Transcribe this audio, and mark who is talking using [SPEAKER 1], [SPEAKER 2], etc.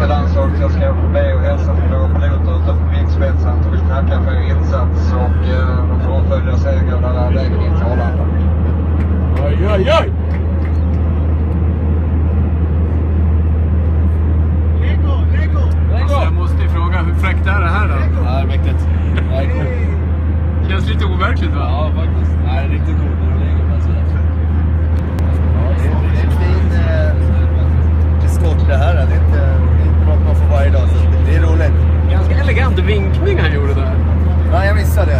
[SPEAKER 1] svenska landslaget. Jag ska be och hälsa från våra piloter utanför mittspetsen jag vill tacka för er insats och eh, de kommer att följa segern vägen in till Arlanda. Oj,
[SPEAKER 2] oj, oj! Jag måste fråga, hur fräckt är det här det
[SPEAKER 3] är mäktigt.
[SPEAKER 2] Det känns lite overkligt va? Ja,
[SPEAKER 4] faktiskt. Nej,
[SPEAKER 2] vinkning han gjorde där.
[SPEAKER 3] Nej, jag missade det.